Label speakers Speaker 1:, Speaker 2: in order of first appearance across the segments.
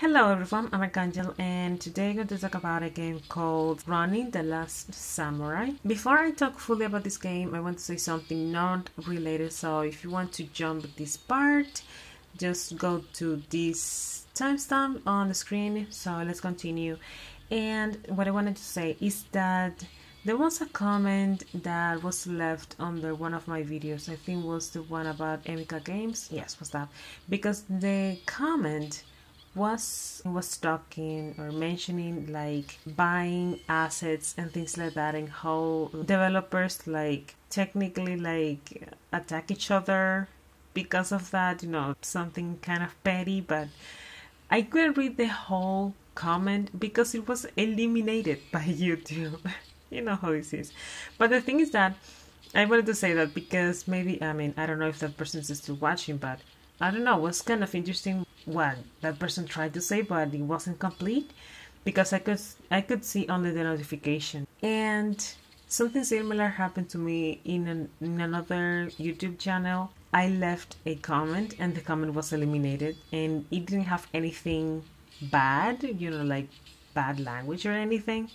Speaker 1: Hello everyone, I'm Arkangel and today I'm going to talk about a game called Ronin the Last Samurai. Before I talk fully about this game, I want to say something not related, so if you want to jump this part, just go to this timestamp on the screen. So let's continue. And what I wanted to say is that there was a comment that was left under one of my videos. I think was the one about Emika Games. Yes, was that. Because the comment was was talking or mentioning like buying assets and things like that and how developers like technically like attack each other because of that you know something kind of petty. But i couldn't read the whole comment because it was eliminated by youtube. You know how this is. But the thing is that i wanted to say that because maybe i mean i don't know if that person is still watching but I don't know, was kind of interesting what that person tried to say, but it wasn't complete because I could I could see only the notification. And something similar happened to me in, an, in another YouTube channel. I left a comment and the comment was eliminated and it didn't have anything bad, you know, like bad language or anything.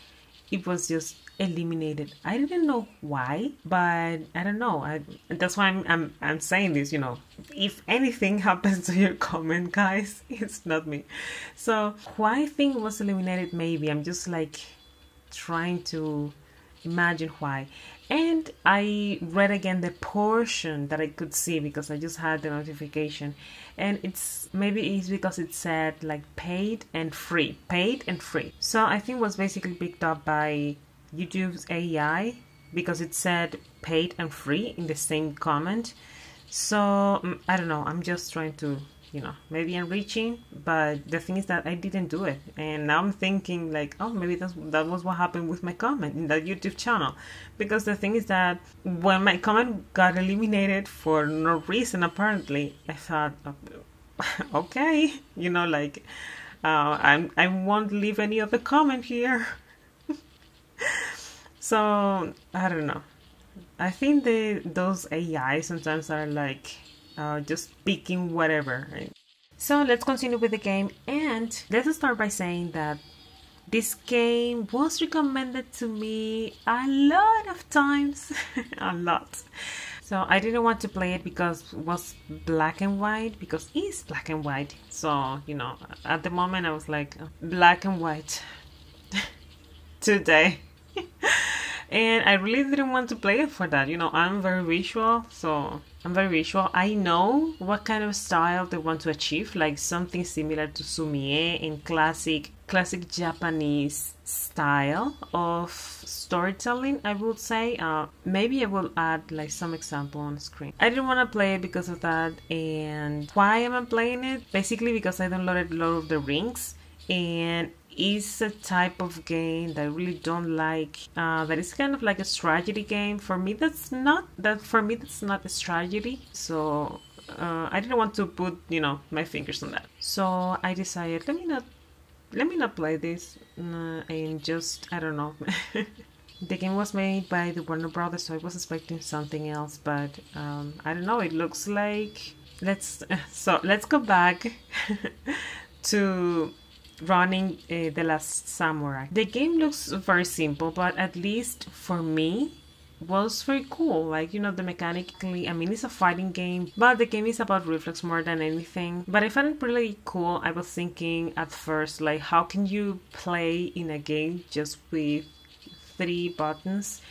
Speaker 1: It was just eliminated. I didn't know why, but I don't know. I, that's why I'm, I'm I'm saying this. You know, if anything happens to your comment, guys, it's not me. So why thing was eliminated? Maybe I'm just like trying to imagine why. And I read again the portion that I could see because I just had the notification. And it's maybe it's because it said like paid and free, paid and free. So I think was basically picked up by YouTube's AI because it said paid and free in the same comment. So mm, I don't know. I'm just trying to, you know, maybe I'm reaching, but the thing is that I didn't do it, and now I'm thinking like, oh, maybe that's that was what happened with my comment in that YouTube channel, because the thing is that when my comment got eliminated for no reason, apparently, I thought, okay, you know, like. Uh, I'm, I won't leave any other comment here so I don't know. I think the those AI sometimes are like uh, just picking whatever. Right? So let's continue with the game and let's start by saying that this game was recommended to me a lot of times, a lot. So I didn't want to play it because it was black and white because it's black and white. So you know, at the moment I was like black and white today. and I really didn't want to play it for that. You know, I'm very visual, so I'm very visual. I know what kind of style they want to achieve, like something similar to sumie in classic classic Japanese style of storytelling, I would say. Uh, maybe I will add like some example on screen. I didn't want to play it because of that, and why am I playing it? Basically because I downloaded Lord of the Rings, and is a type of game that I really don't like. Uh, that is kind of like a strategy game. For me, that's not that. For me, that's not a strategy. So uh, I didn't want to put you know my fingers on that. So I decided let me not let me not play this uh, and just I don't know. the game was made by the Warner Brothers, so I was expecting something else, but um, I don't know. It looks like let's so let's go back to Ronin uh, The Last Samurai. The game looks very simple, but at least for me, was very cool. Like, you know, the mechanically, I mean, it's a fighting game, but the game is about reflex more than anything. But I found it really cool. I was thinking at first, like, how can you play in a game just with three buttons?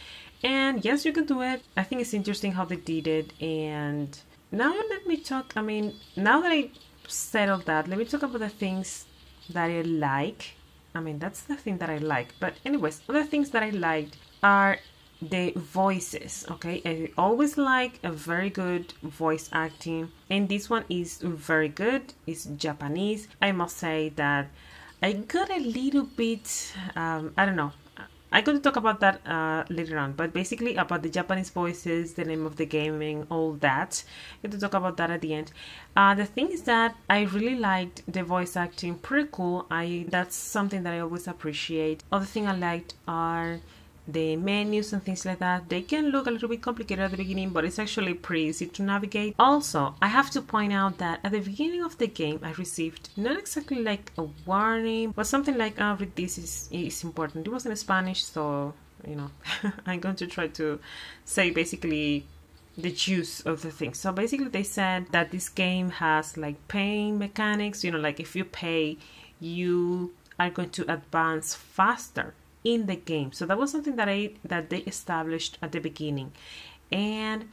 Speaker 1: And yes, you can do it. I think it's interesting how they did it. And now let me talk, I mean, now that I settled that, let me talk about the things that I like. I mean, that's the thing that I like. But anyways, other things that I liked are the voices okay i always like a very good voice acting and this one is very good it's japanese i must say that i got a little bit um, i don't know I'm going to talk about that uh, later on, but basically about the Japanese voices, the name of the gaming, all that. I'm going to talk about that at the end. Uh, the thing is that I really liked the voice acting, pretty cool. I that's something that I always appreciate. Other thing I liked are the menus and things like that they can look a little bit complicated at the beginning but it's actually pretty easy to navigate. Also i have to point out that at the beginning of the game i received not exactly like a warning but something like oh this is, is important. It was in spanish so you know i'm going to try to say basically the juice of the thing. So basically they said that this game has like paying mechanics you know like if you pay you are going to advance faster in the game. So that was something that I that they established at the beginning. And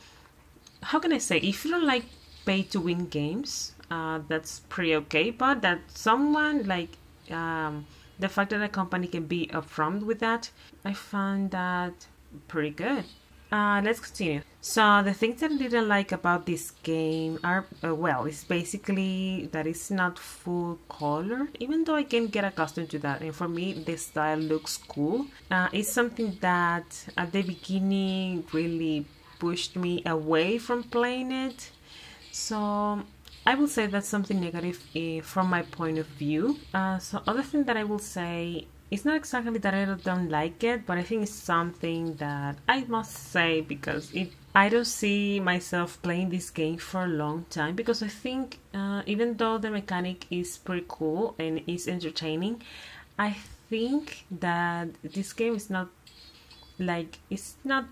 Speaker 1: how can I say if you don't like pay to win games, uh, that's pretty okay. But that someone like um, the fact that a company can be upfront with that, I find that pretty good. Uh, let's continue. So the things that I didn't like about this game are uh, well, it's basically that it's not full color. Even though I can get accustomed to that, and for me the style looks cool. Uh, it's something that at the beginning really pushed me away from playing it. So I will say that's something negative uh, from my point of view. Uh, so other thing that I will say it's not exactly that I don't like it, but I think it's something that I must say because it I don't see myself playing this game for a long time because I think uh, even though the mechanic is pretty cool and is entertaining, I think that this game is not like it's not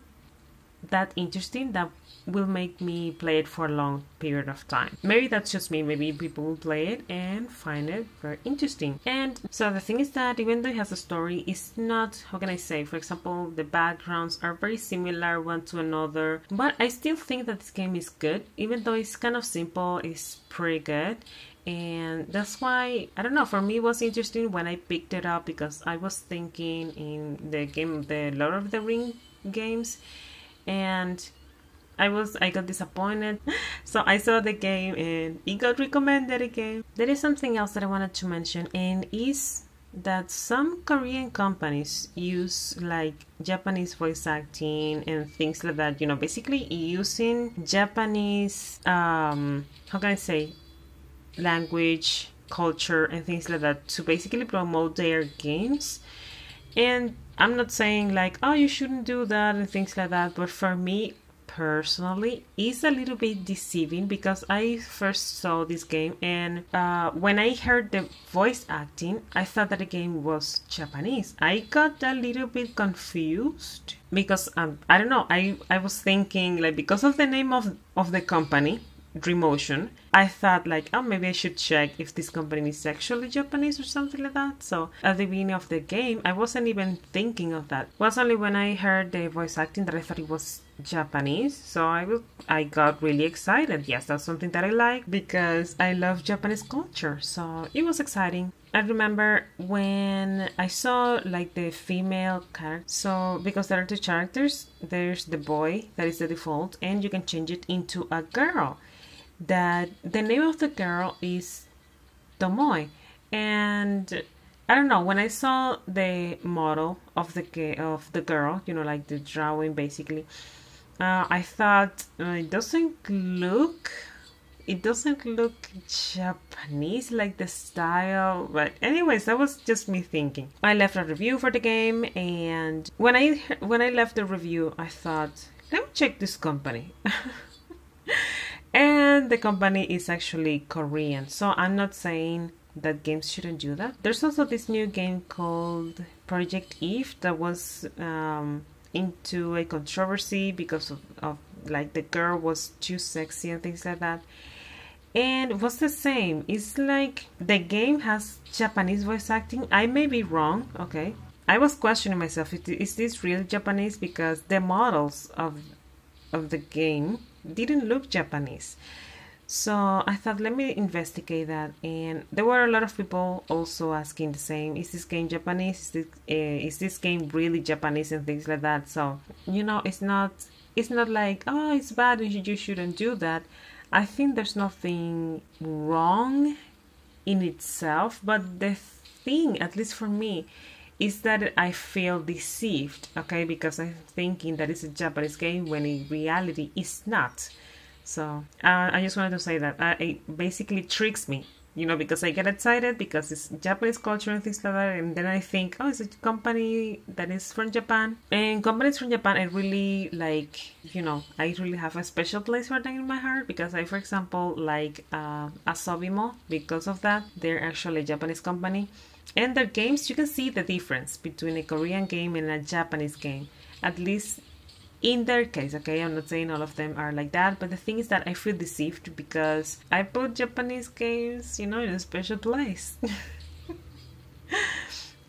Speaker 1: that interesting that will make me play it for a long period of time. Maybe that's just me, maybe people will play it and find it very interesting. And so the thing is that even though it has a story, it's not, how can I say, for example, the backgrounds are very similar one to another, but I still think that this game is good, even though it's kind of simple, it's pretty good and that's why I don't know. For me, it was interesting when I picked it up because I was thinking in the game, the Lord of the Ring games, and I was I got disappointed. So I saw the game and it got recommended again. There is something else that I wanted to mention and is that some Korean companies use like Japanese voice acting and things like that, you know, basically using Japanese um how can I say language, culture and things like that to basically promote their games. And I'm not saying like, oh, you shouldn't do that and things like that, but for me personally it's a little bit deceiving because I first saw this game and uh, when I heard the voice acting, I thought that the game was Japanese. I got a little bit confused because um, I don't know. I I was thinking like because of the name of of the company Dreamotion, I thought like, oh, maybe I should check if this company is actually Japanese or something like that. So at the beginning of the game, I wasn't even thinking of that. It was only when I heard the voice acting that I thought it was Japanese. So I was, I got really excited. Yes, that's something that I like because I love Japanese culture. So it was exciting. I remember when I saw like the female character. So because there are two characters, there's the boy that is the default, and you can change it into a girl that the name of the girl is Tomoe. And I don't know, when I saw the model of the of the girl, you know, like the drawing basically, uh, I thought uh, it doesn't look it doesn't look Japanese like the style but anyways that was just me thinking I left a review for the game and when I when I left the review I thought let me check this company the company is actually Korean. So I'm not saying that games shouldn't do that. There's also this new game called Project Eve that was um, into a controversy because of, of like the girl was too sexy and things like that. And was the same. It's like the game has Japanese voice acting. I may be wrong, okay. I was questioning myself, is this real Japanese? Because the models of of the game didn't look Japanese. So I thought, let me investigate that. And there were a lot of people also asking the same: Is this game Japanese? Is this, uh, is this game really Japanese and things like that? So you know, it's not it's not like oh, it's bad and you shouldn't do that. I think there's nothing wrong in itself, but the thing, at least for me, is that I feel deceived, okay, because I'm thinking that it's a Japanese game when in reality it's not. So uh, I just wanted to say that uh, it basically tricks me you know, because I get excited because it's Japanese culture and things like that, and then I think, oh, it's a company that is from Japan, and companies from Japan, I really like, you know, I really have a special place for them in my heart because I, for example, like uh, Asobimo because of that. They're actually a Japanese company, and their games, you can see the difference between a Korean game and a Japanese game. At least in their case, okay, I'm not saying all of them are like that, but the thing is that I feel deceived because I put Japanese games, you know, in a special place.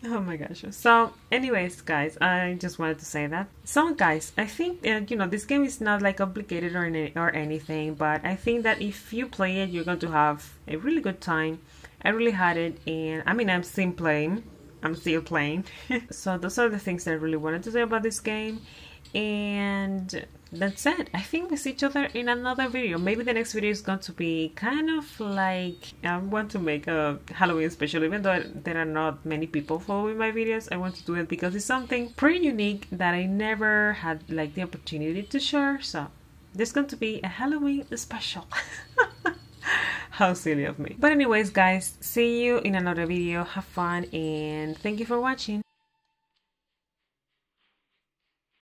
Speaker 1: oh my gosh. So, anyways, guys, I just wanted to say that. So, guys, I think uh, you know this game is not like complicated or any, or anything, but I think that if you play it, you're going to have a really good time. I really had it, and I mean, I'm still playing. I'm still playing. so, those are the things that I really wanted to say about this game and that's it. I think we see each other in another video. Maybe the next video is going to be kind of like i want to make a halloween special. Even though there are not many people following my videos i want to do it because it's something pretty unique that i never had like the opportunity to share. So there's going to be a halloween special. How silly of me. But anyways guys see you in another video. Have fun and thank you for watching